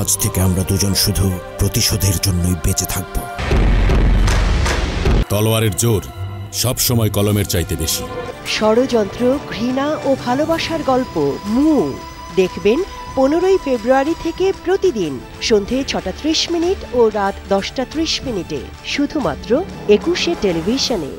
আজ থেকে আমরা দুজন শুধু প্রতিশোধের জন্যই বেঁচে থাকব। তলোয়ারের জোর সব সময় কলমের চাইতে বেশি। ষড়যন্ত্র ঘৃণা ও ভালোবাসার গল্প মু। দেখবেন পনেরোই ফেব্রুয়ারি থেকে প্রতিদিন সন্ধে ছটা ত্রিশ মিনিট ও রাত দশটা ত্রিশ মিনিটে শুধুমাত্র একুশে টেলিভিশনে।